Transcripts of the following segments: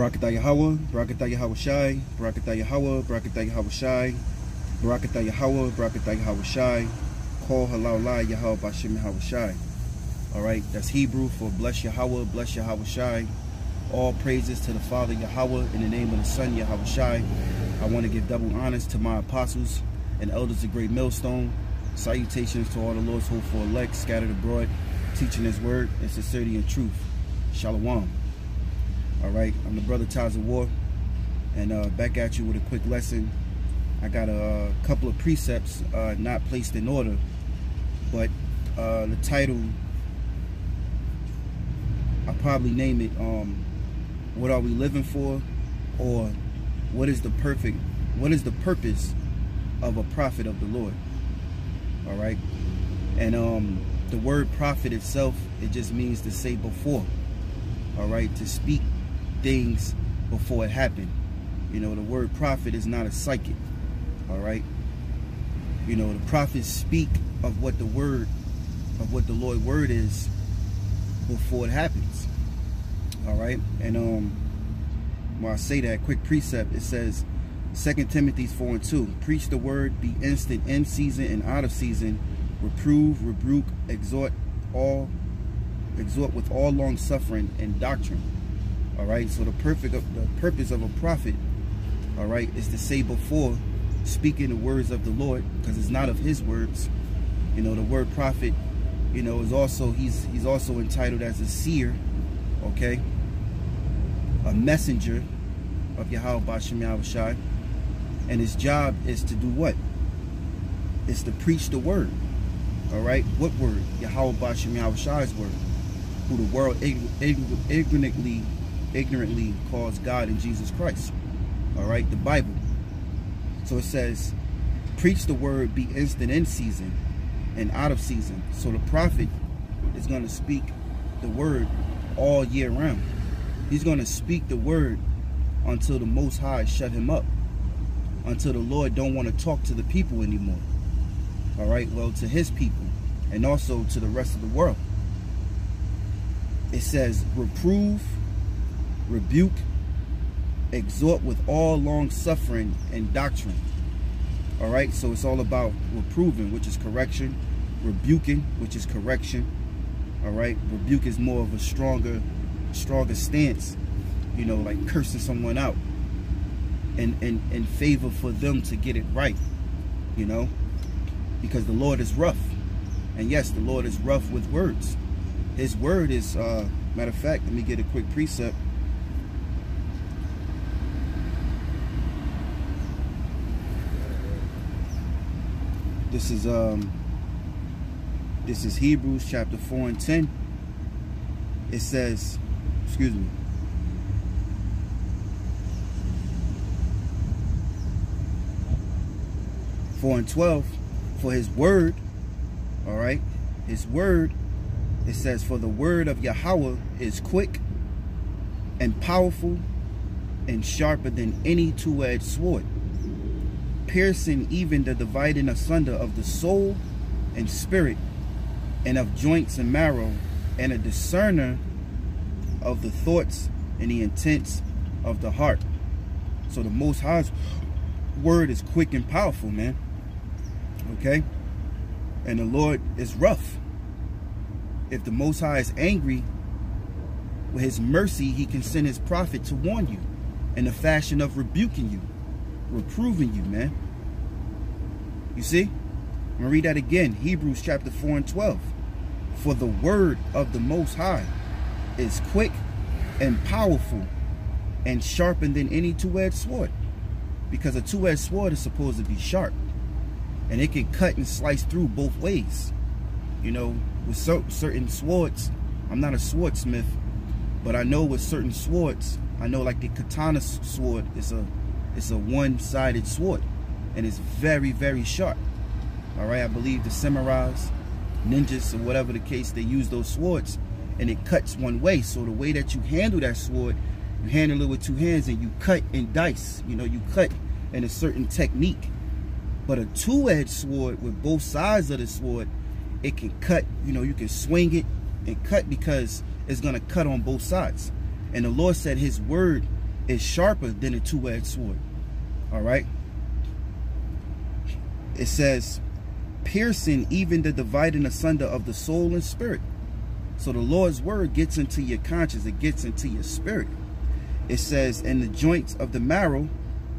Barakatah Yahweh, Barakatah Yahawashi, Barakatah Yahweh, Barakatah Yahawashi, Barakatah Yahweh, Barakatah Yahawashi, Call Halal Lai Yahweh Bashim Yahawashi. All right, that's Hebrew for bless Yahweh, bless Yahawashi. All praises to the Father Yahweh in the name of the Son Yahawashi. I want to give double honors to my apostles and elders of Great Millstone. Salutations to all the Lord's hopeful elect scattered abroad, teaching His word in sincerity and truth. Shalom. All right, I'm the brother Taz of War, and uh, back at you with a quick lesson. I got a, couple of precepts uh, not placed in order, but uh, the title I'll probably name it um, "What Are We Living For?" or "What is the perfect? What is the purpose of a prophet of the Lord?" All right, and um, the word prophet itself it just means to say before. All right, to speak things before it happened. You know, the word prophet is not a psychic. All right. You know, the prophets speak of what the word, of what the Lord word is before it happens. All right. And um, when I say that, quick precept, it says, 2 Timothy 4 and 2, preach the word, be instant in season and out of season, reprove, rebuke, exhort all, exhort with all long suffering and doctrine. All right. So the perfect the purpose of a prophet, all right, is to say before speaking the words of the Lord, because it's not of his words. You know, the word prophet, you know, is also he's he's also entitled as a seer, okay? A messenger of Yahweh Bashem Yahawashi. And his job is to do what? Is to preach the word. All right? What word? Yahweh Bashem Yahawashi's word. Who the world ignorantly ignorantly calls God and Jesus Christ. All right, the Bible. So it says, preach the word, be instant in season and out of season. So the prophet is going to speak the word all year round. He's going to speak the word until the Most High shut him up. Until the Lord don't want to talk to the people anymore. All right, well, to his people and also to the rest of the world. It says, reprove, rebuke, exhort with all long suffering and doctrine. All right, so it's all about reproving, which is correction, rebuking, which is correction. All right, rebuke is more of a stronger, stronger stance, you know, like cursing someone out and in, in favor for them to get it right, you know, because the Lord is rough. And yes, the Lord is rough with words. His word is, uh, matter of fact, let me get a quick precept. This is um this is Hebrews chapter 4 and 10. It says, excuse me. Four and twelve, for his word, all right, his word, it says, for the word of Yahweh is quick and powerful and sharper than any two-edged sword piercing even the dividing asunder of the soul and spirit, and of joints and marrow, and a discerner of the thoughts and the intents of the heart. So the Most High's word is quick and powerful, man. Okay? And the Lord is rough. If the Most High is angry, with his mercy, he can send his prophet to warn you in the fashion of rebuking you reproving you, man. You see? I'm going to read that again. Hebrews chapter 4 and 12. For the word of the Most High is quick and powerful and sharper than any two-edged sword. Because a two-edged sword is supposed to be sharp. And it can cut and slice through both ways. You know, with certain swords, I'm not a swordsmith, but I know with certain swords, I know like the katana sword is a it's a one-sided sword and it's very, very sharp. All right, I believe the samurais, ninjas, or whatever the case, they use those swords and it cuts one way. So the way that you handle that sword, you handle it with two hands and you cut and dice. You know, you cut in a certain technique. But a two-edged sword with both sides of the sword, it can cut, you know, you can swing it and cut because it's going to cut on both sides. And the Lord said his word is sharper than a two-edged sword. All right. It says, piercing even the dividing asunder of the soul and spirit. So the Lord's word gets into your conscience. It gets into your spirit. It says, in the joints of the marrow,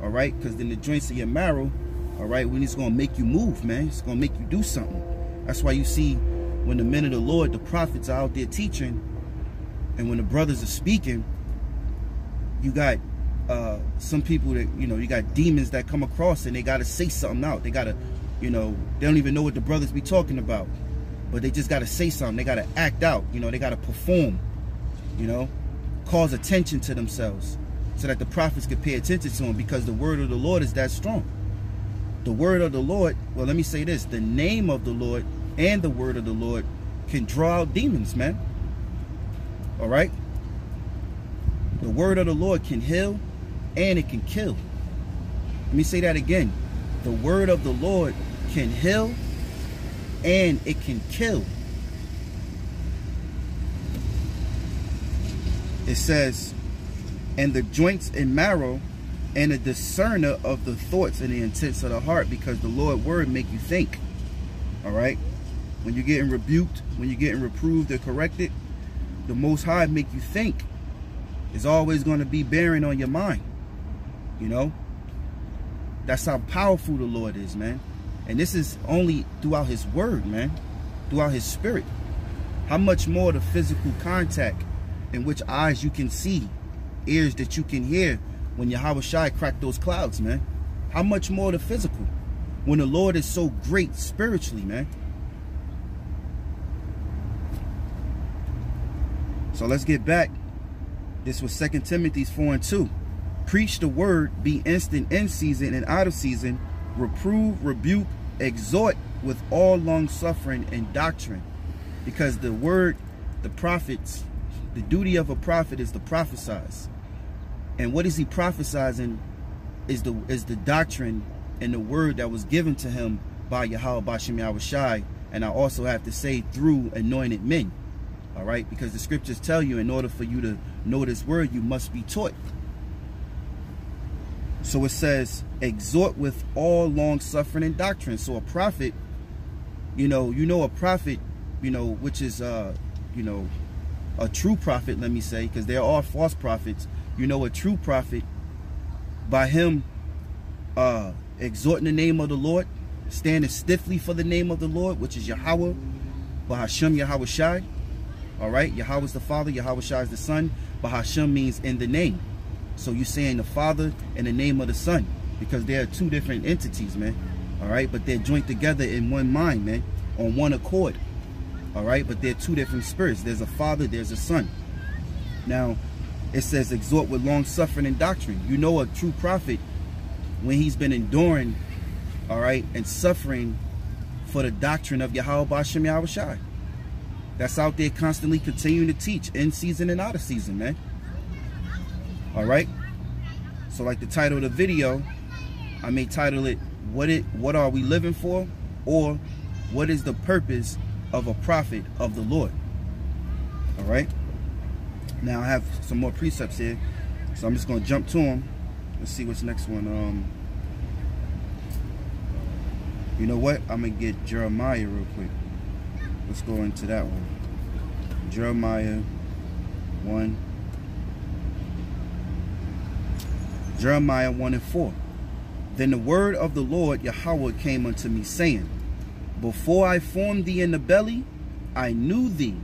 all right, because then the joints of your marrow, all right, when it's going to make you move, man, it's going to make you do something. That's why you see when the men of the Lord, the prophets are out there teaching, and when the brothers are speaking, you got uh, some people that, you know, you got demons that come across and they got to say something out. They got to, you know, they don't even know what the brothers be talking about. But they just got to say something. They got to act out. You know, they got to perform, you know, cause attention to themselves so that the prophets could pay attention to them because the word of the Lord is that strong. The word of the Lord, well, let me say this. The name of the Lord and the word of the Lord can draw out demons, man. All right? The word of the Lord can heal and it can kill. Let me say that again. The word of the Lord can heal and it can kill. It says, and the joints and marrow and a discerner of the thoughts and the intents of the heart because the Lord word make you think. All right? When you're getting rebuked, when you're getting reproved or corrected, the Most High make you think is always going to be bearing on your mind. You know? That's how powerful the Lord is, man. And this is only throughout his word, man. Throughout his spirit. How much more the physical contact in which eyes you can see, ears that you can hear when Yahawashi cracked those clouds, man. How much more the physical? When the Lord is so great spiritually, man. So let's get back. This was Second Timothy 4 and 2. Preach the word, be instant in season and out of season, reprove, rebuke, exhort with all long suffering and doctrine. Because the word, the prophets, the duty of a prophet is to prophesize. And what is he prophesizing is the is the doctrine and the word that was given to him by Yahweh Bashem Yahawashi. And I also have to say through anointed men. All right, because the scriptures tell you in order for you to know this word, you must be taught. So it says, exhort with all long suffering and doctrine. So a prophet, you know, you know a prophet, you know, which is uh, you know, a true prophet, let me say, because there are false prophets. You know a true prophet by him uh exhorting the name of the Lord, standing stiffly for the name of the Lord, which is Yahweh, Bahashem Yahawashi. All right, Yahweh is the Father, Yahawashi is the Son. Bahashem means in the name. So you're saying the Father and the name of the Son because they are two different entities, man. All right, but they're joined together in one mind, man, on one accord. All right, but they're two different spirits. There's a Father, there's a Son. Now, it says exhort with long suffering and doctrine. You know a true prophet when he's been enduring, all right, and suffering for the doctrine of Yahweh Bashem Yahawashi that's out there constantly continuing to teach in season and out of season, man. All right. So like the title of the video, I may title it what it what are we living for or what is the purpose of a prophet of the Lord. All right. Now I have some more precepts here. So I'm just going to jump to them. Let's see what's next one. Um You know what? I'm going to get Jeremiah real quick. Let's go into that one. Jeremiah 1. Jeremiah 1 and 4. Then the word of the Lord Yahweh came unto me, saying, Before I formed thee in the belly, I knew thee.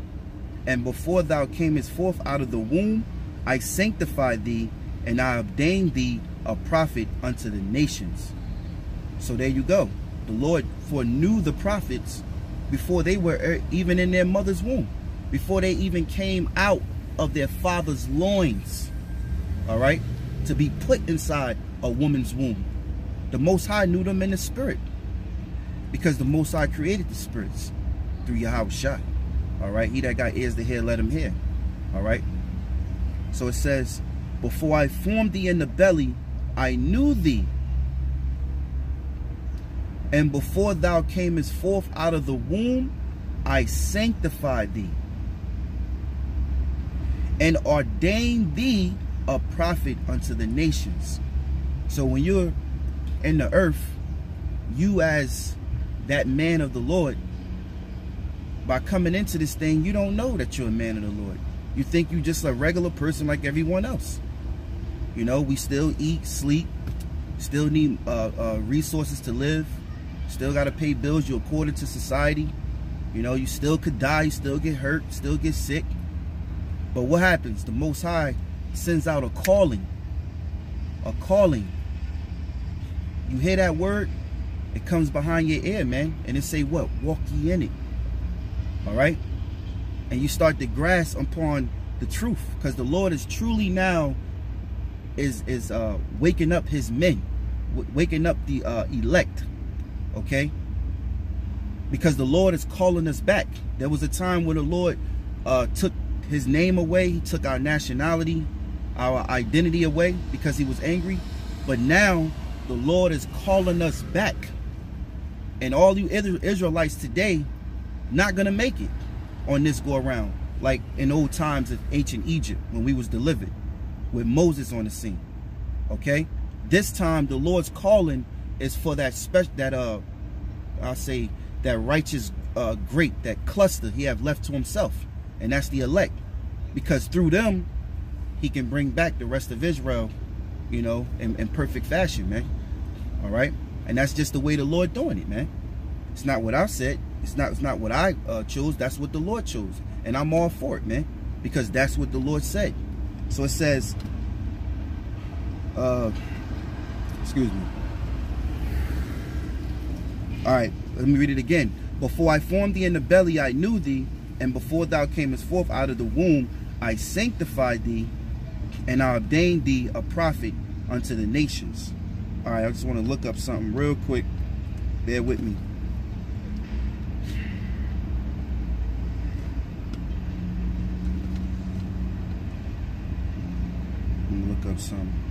And before thou camest forth out of the womb, I sanctified thee, and I ordained thee a prophet unto the nations. So there you go. The Lord foreknew the prophets before they were er, even in their mother's womb, before they even came out of their father's loins, all right, to be put inside a woman's womb. The Most High knew them in the spirit because the Most High created the spirits through Yahawashi, all right. He that got ears to hear, let him hear, all right. So it says, before I formed thee in the belly, I knew thee and before thou camest forth out of the womb, I sanctified thee and ordained thee a prophet unto the nations. So when you're in the earth, you as that man of the Lord, by coming into this thing, you don't know that you're a man of the Lord. You think you're just a regular person like everyone else. You know, we still eat, sleep, still need uh, uh, resources to live, still got to pay bills. You're according to society. You know, you still could die, you still get hurt, still get sick. But what happens? The Most High sends out a calling. A calling. You hear that word? It comes behind your ear, man. And it say what? Walk ye in it. All right? And you start to grasp upon the truth. Because the Lord is truly now is is uh, waking up his men. waking up the uh, elect. Okay? Because the Lord is calling us back. There was a time when the Lord uh, took his name away. He took our nationality, our identity away because he was angry. But now the Lord is calling us back. And all you Israelites today not going to make it on this go around. Like in old times of ancient Egypt when we was delivered with Moses on the scene. Okay? This time the Lord's calling is for that special that uh I'll say that righteous uh great that cluster he have left to himself. And that's the elect. Because through them he can bring back the rest of Israel, you know, in, in perfect fashion, man. All right? And that's just the way the Lord doing it, man. It's not what I said. It's not it's not what I uh, chose. That's what the Lord chose. And I'm all for it, man. Because that's what the Lord said. So it says, uh, excuse me. All right, let me read it again. Before I formed thee in the belly, I knew thee. And before thou camest forth out of the womb, I sanctified thee. And I ordained thee a prophet unto the nations. All right, I just want to look up something real quick. Bear with me. look up some.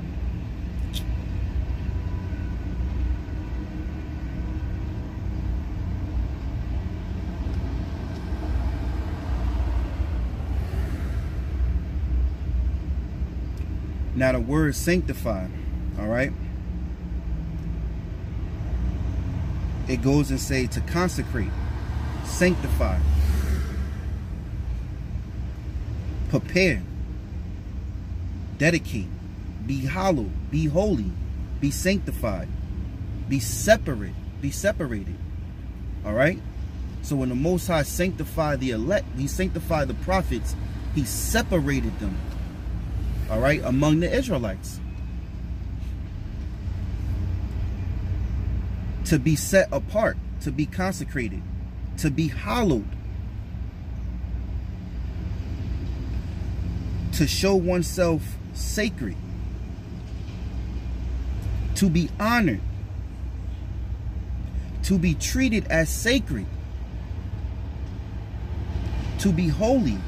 Now the word sanctify, all right? It goes and say to consecrate, sanctify, prepare, dedicate, be hollow, be holy, be sanctified, be separate, be separated. All right? So when the Most High sanctified the elect, he sanctified the prophets, he separated them. All right? Among the Israelites. To be set apart, to be consecrated, to be hallowed. To show oneself sacred, to be honored, to be treated as sacred, to be holy.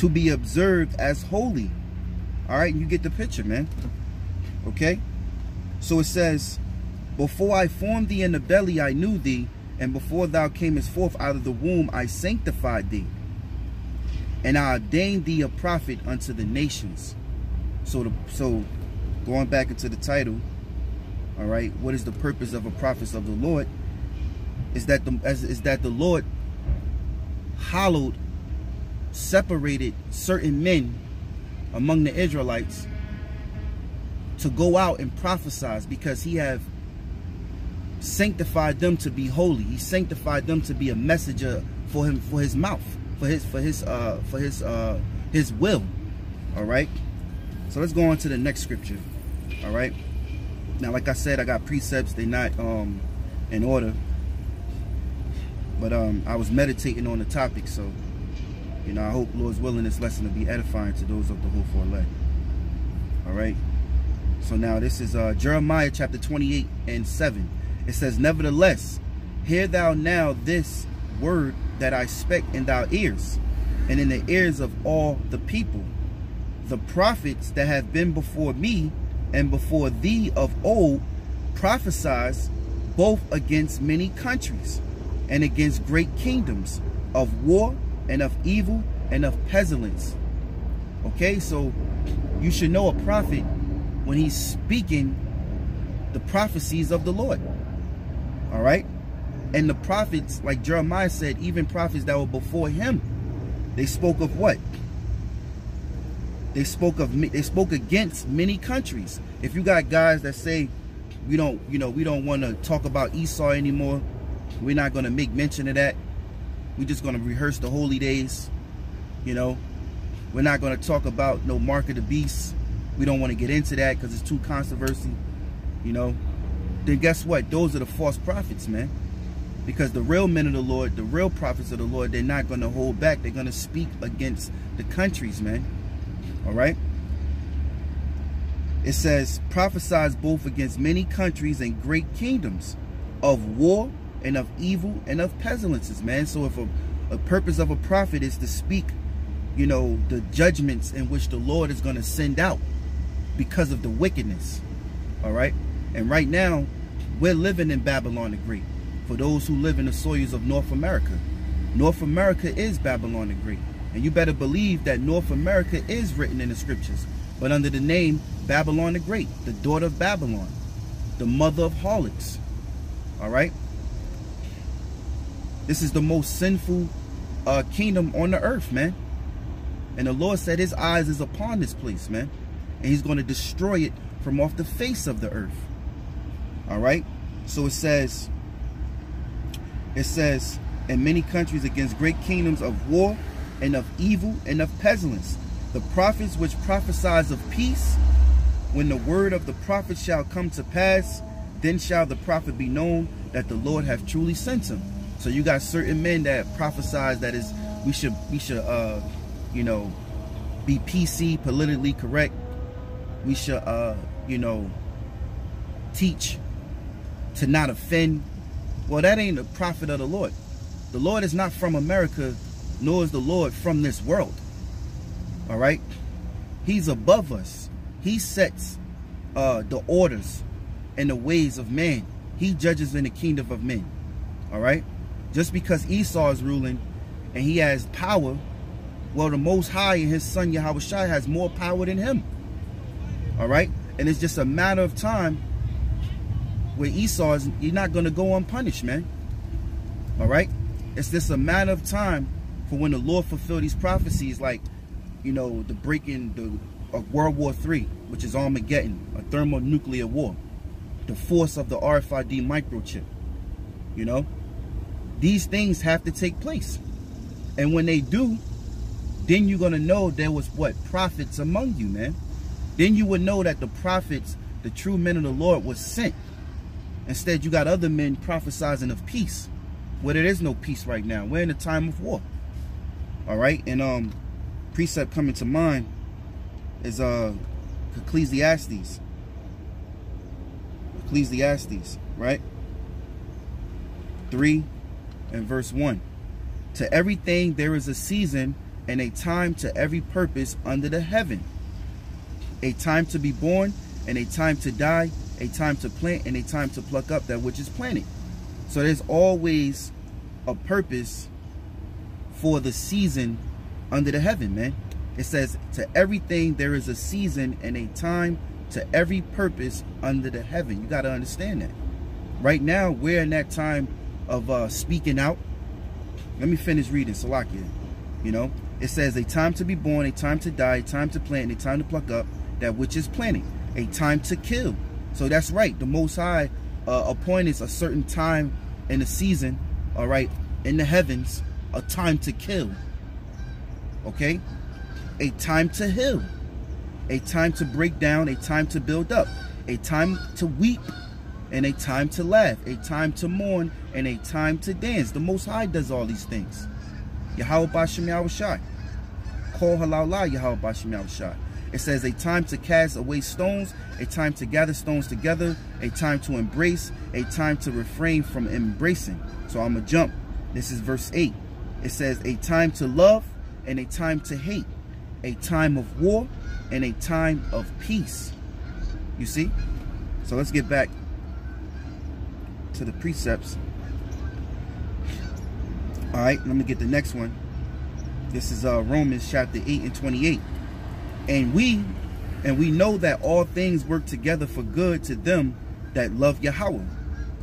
To be observed as holy. All right, you get the picture, man. Okay? So it says, Before I formed thee in the belly, I knew thee and before thou camest forth out of the womb, I sanctified thee. And I ordained thee a prophet unto the nations. So, the, so going back into the title, all right, what is the purpose of a prophet of the Lord? Is that the is that the Lord hollowed, separated certain men among the Israelites to go out and prophesy because he have sanctified them to be holy. He sanctified them to be a messenger for him for his mouth, for his for his uh for his uh his will. All right. So let's go on to the next scripture. All right. Now, like I said, I got precepts. They're not um in order, but um I was meditating on the topic, so you know I hope Lord's willing this lesson to be edifying to those of the whole for elect. All right. So now this is uh Jeremiah chapter 28 and 7. It says, Nevertheless, hear thou now this word that I spake in thy ears, and in the ears of all the people. The prophets that have been before me and before thee of old prophesied both against many countries and against great kingdoms of war and of evil and of pestilence. Okay, so you should know a prophet when he's speaking the prophecies of the Lord. All right? And the prophets, like Jeremiah said, even prophets that were before him, they spoke of what? They spoke of they spoke against many countries. If you got guys that say we don't, you know, we don't want to talk about Esau anymore, we're not going to make mention of that. We're just going to rehearse the holy days. You know, we're not going to talk about no mark of the beast. We don't want to get into that because it's too controversy. You know, then guess what? Those are the false prophets, man. Because the real men of the Lord, the real prophets of the Lord, they're not going to hold back. They're going to speak against the countries, man. All right? It says, prophesies both against many countries and great kingdoms of war and of evil and of pestilences, man. So if a, a purpose of a prophet is to speak, you know, the judgments in which the Lord is going to send out because of the wickedness, all right? And right now, we're living in Babylon the Great. For those who live in the soils of North America, North America is Babylon the Great. And you better believe that North America is written in the scriptures, but under the name Babylon the Great, the daughter of Babylon, the mother of harlots. All right? This is the most sinful uh, kingdom on the earth, man. And the Lord said his eyes is upon this place, man. And he's going to destroy it from off the face of the earth. All right? So it says, it says, in many countries against great kingdoms of war and of evil and of pestilence. The prophets which prophesies of peace, when the word of the prophet shall come to pass, then shall the prophet be known that the Lord hath truly sent him. So you got certain men that prophesize that is we should we should uh you know be PC politically correct. We should uh you know teach to not offend. Well, that ain't the prophet of the Lord. The Lord is not from America, nor is the Lord from this world. All right? He's above us. He sets uh, the orders and the ways of man. He judges in the kingdom of men. All right? Just because Esau is ruling and he has power, well, the Most High and his son Yahawashi has more power than him. All right? And it's just a matter of time where Esau is you're not going to go unpunished, man. All right? It's just a matter of time for when the Lord fulfill these prophecies like, you know, the breaking the of World War III, which is Armageddon, a thermonuclear war, the force of the RFID microchip. You know, these things have to take place. And when they do, then you're going to know there was what? Prophets among you, man. Then you would know that the prophets, the true men of the Lord was sent. Instead, you got other men prophesizing of peace. Where there is no peace right now. We're in a time of war. All right. And um, precept coming to mind is uh Ecclesiastes. Ecclesiastes, right? 3 and verse 1. To everything there is a season and a time to every purpose under the heaven. A time to be born and a time to die, a time to plant and a time to pluck up that which is planted. So there's always a purpose for the season under the heaven, man. It says, to everything there is a season and a time to every purpose under the heaven. You got to understand that. Right now, we're in that time of uh, speaking out. Let me finish reading Salakia. You know, it says a time to be born, a time to die, a time to plant, a time to pluck up that which is planting, a time to kill. So that's right. The Most High uh, appointed a certain time in the season, all right, in the heavens, a time to kill. Okay? A time to heal. A time to break down, a time to build up, a time to weep, and a time to laugh, a time to mourn, and a time to dance. The Most High does all these things. Yahweh Bashem Yahawashi. Call halal Yahweh Bashem Yahawashi. It says a time to cast away stones, a time to gather stones together, a time to embrace, a time to refrain from embracing. So I'm going to jump. This is verse 8. It says a time to love and a time to hate, a time of war and a time of peace. You see? So let's get back to the precepts. All right, let me get the next one. This is uh, Romans chapter 8 and 28. And we and we know that all things work together for good to them that love Yahweh,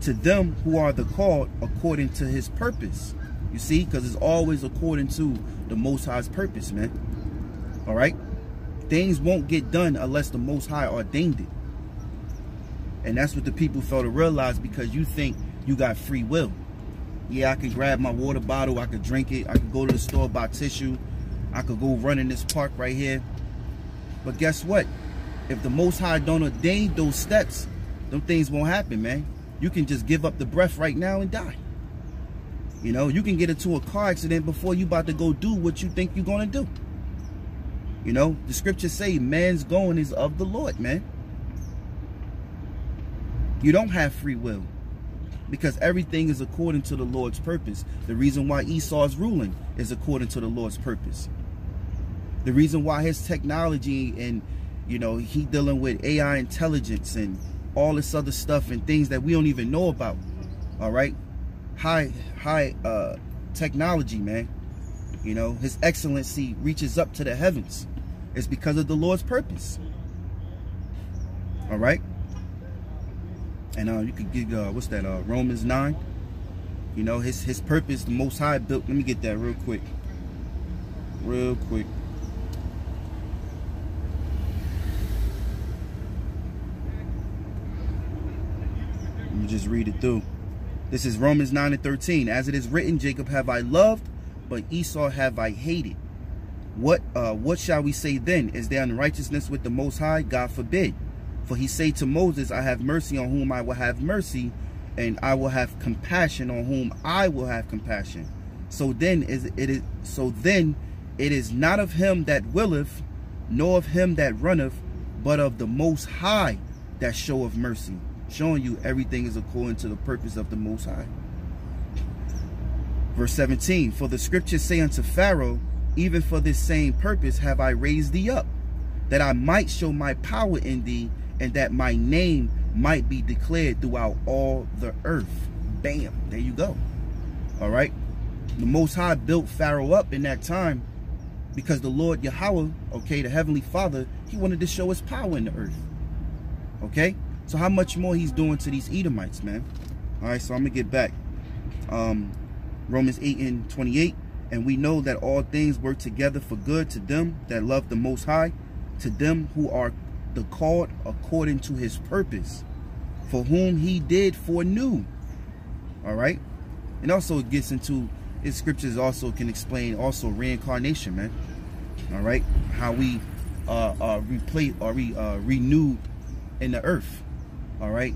to them who are the called according to his purpose. You see, because it's always according to the Most High's purpose, man. All right? Things won't get done unless the Most High ordained it. And that's what the people fail to realize because you think you got free will. Yeah, I could grab my water bottle, I could drink it, I could go to the store, buy tissue, I could go run in this park right here. But guess what? If the Most High don't ordain those steps, them things won't happen, man. You can just give up the breath right now and die. You know, you can get into a car accident before you about to go do what you think you're going to do. You know, the scriptures say man's going is of the Lord, man. You don't have free will because everything is according to the Lord's purpose. The reason why Esau's ruling is according to the Lord's purpose. The reason why his technology and, you know, he dealing with AI intelligence and all this other stuff and things that we don't even know about. All right. High, high uh, technology, man. You know, his excellency reaches up to the heavens. It's because of the Lord's purpose. All right. And uh, you could get, uh, what's that, uh, Romans 9. You know, his, his purpose, the Most High built. Let me get that real quick. Real quick. Let me just read it through. This is Romans 9 and 13. As it is written, Jacob have I loved, but Esau have I hated. What uh, what shall we say then? Is there unrighteousness with the Most High? God forbid. For he say to Moses, I have mercy on whom I will have mercy, and I will have compassion on whom I will have compassion. So then is it is so then it is not of him that willeth, nor of him that runneth, but of the most high that showeth mercy. Showing you everything is according to the purpose of the most high. Verse 17, For the scriptures say unto Pharaoh, Even for this same purpose have I raised thee up, that I might show my power in thee, and that my name might be declared throughout all the earth. Bam, there you go. All right. The Most High built Pharaoh up in that time because the Lord Yahweh, okay, the Heavenly Father, he wanted to show his power in the earth. Okay. So how much more he's doing to these Edomites, man. All right. So I'm going to get back. Um, Romans 8 and 28. And we know that all things work together for good to them that love the Most High, to them who are the called according to his purpose, for whom he did foreknew. All right. And also it gets into his scriptures also can explain also reincarnation, man. All right. How we uh, uh replay or re, uh, renewed in the earth. All right.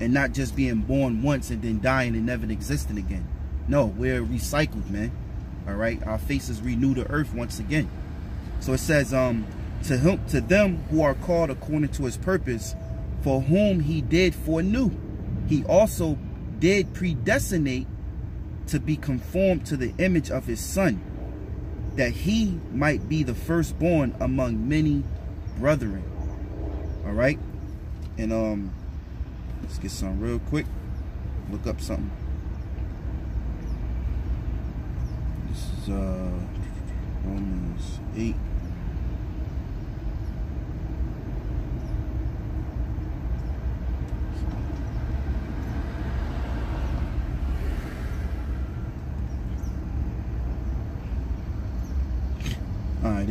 And not just being born once and then dying and never existing again. No, we're recycled, man. All right. Our faces renew the earth once again. So it says, um, to him to them who are called according to his purpose for whom he did foreknew. He also did predestinate to be conformed to the image of his son that he might be the firstborn among many brethren. All right? And um let's get some real quick. Look up something. This is uh romans 8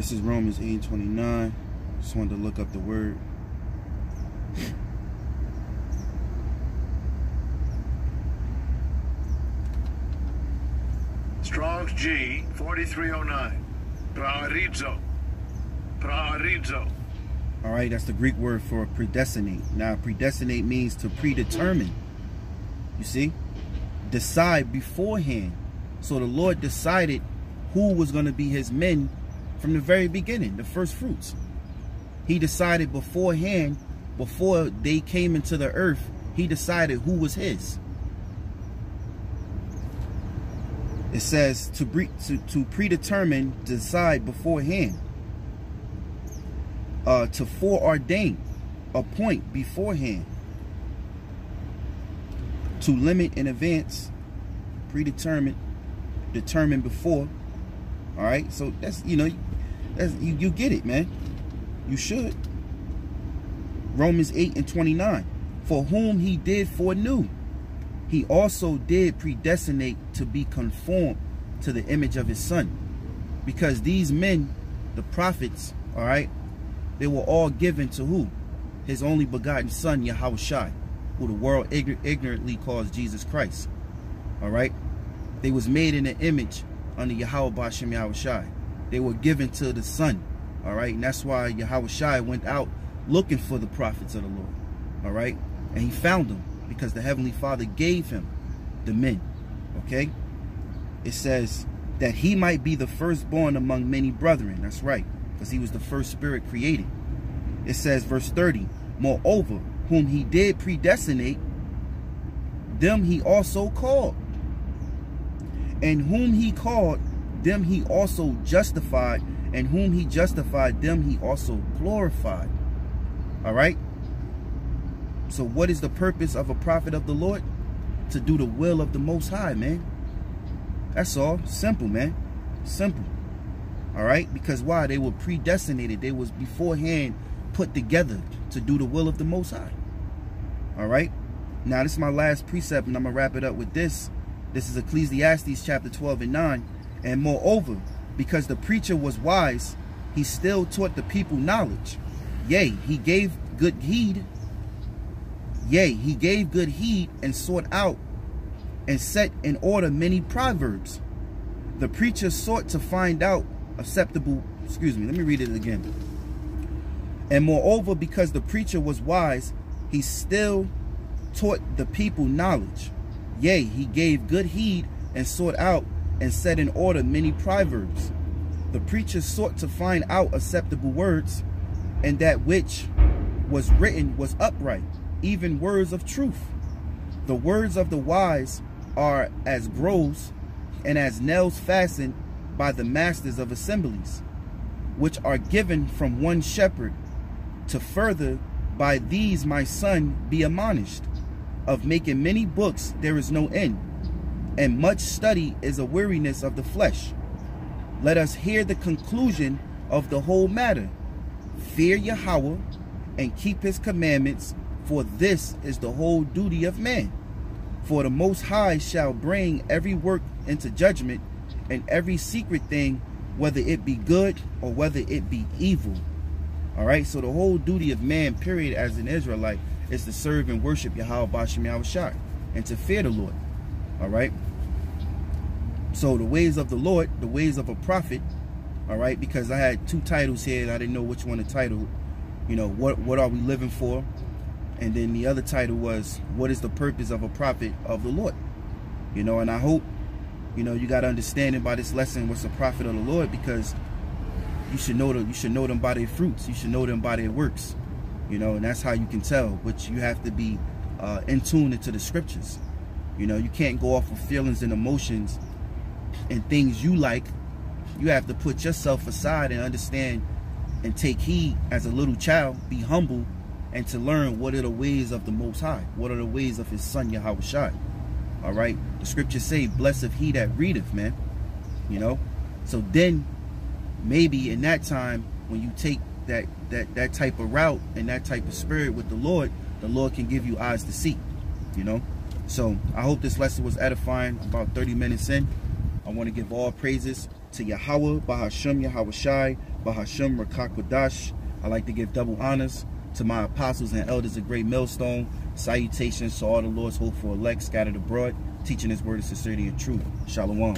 this is Romans 8 29. Just wanted to look up the word. Strong's G 4309. Proorizo. Proorizo. All right, that's the Greek word for predestinate. Now, predestinate means to predetermine. You see? Decide beforehand. So the Lord decided who was going to be his men from the very beginning, the first fruits. He decided beforehand, before they came into the earth, he decided who was his. It says to, pre to, to predetermine, decide beforehand, uh, to foreordain, appoint beforehand, to limit in advance, predetermine, determine before. All right, so that's you know, that's you, you get it, man. You should. Romans 8 and 29. For whom he did foreknew, he also did predestinate to be conformed to the image of his son. Because these men, the prophets, all right, they were all given to who? His only begotten son, Yahushua, who the world ignorantly calls Jesus Christ. All right? They was made in the image under Yahweh Bashem. They were given to the son. All right? And that's why Yahushua went out looking for the prophets of the Lord. All right? And he found them because the Heavenly Father gave him the men. Okay? It says that he might be the firstborn among many brethren. That's right. Because he was the first spirit created. It says, verse 30, Moreover, whom he did predestinate, them he also called. And whom he called, them he also justified. And whom he justified, them he also glorified. All right? So what is the purpose of a prophet of the Lord? To do the will of the Most High, man. That's all. Simple, man. Simple. All right? Because why? They were predestinated. They was beforehand put together to do the will of the Most High. All right? Now, this is my last precept, and I'm going to wrap it up with this. This is Ecclesiastes chapter 12 and 9. And moreover, because the preacher was wise, he still taught the people knowledge. Yea, he gave good heed. Yea, he gave good heed and sought out and set in order many proverbs. The preacher sought to find out acceptable, excuse me, let me read it again. And moreover, because the preacher was wise, he still taught the people knowledge. Yea, he gave good heed and sought out and set in order many proverbs. The preacher sought to find out acceptable words, and that which was written was upright, even words of truth. The words of the wise are as groves and as nails fastened by the masters of assemblies, which are given from one shepherd to further by these my son be admonished. Of making many books there is no end, and much study is a weariness of the flesh. Let us hear the conclusion of the whole matter. Fear Yahweh and keep his commandments, for this is the whole duty of man. For the Most High shall bring every work into judgment, and every secret thing, whether it be good or whether it be evil. All right, so the whole duty of man, period, as an Israelite, is to serve and worship Yahweh Bashim Yahushua and to fear the Lord. All right. So the ways of the Lord, the ways of a prophet, all right, because I had two titles here and I didn't know which one to title. You know, what what are we living for? And then the other title was, what is the purpose of a prophet of the Lord? You know, and I hope, you know, you got understanding by this lesson what's a prophet of the Lord because you should know them. You should know them by their fruits. You should know them by their works. You know, and that's how you can tell. But you have to be uh, in tune into the scriptures. You know, you can't go off of feelings and emotions and things you like. You have to put yourself aside and understand and take heed as a little child. Be humble and to learn what are the ways of the Most High. What are the ways of His Son Yahawashi. All right. The scriptures say, "Blessed he that readeth." Man, you know. So then maybe in that time when you take that that that type of route and that type of spirit with the Lord, the Lord can give you eyes to see, you know. So I hope this lesson was edifying. About 30 minutes in, I want to give all praises to Yahweh, Bahasham Yahawashi, Bahasham Rakakwadash. I like to give double honors to my apostles and elders of Great Millstone. Salutations to all the Lord's hopeful elect scattered abroad, teaching his word of sincerity and truth. Shalom.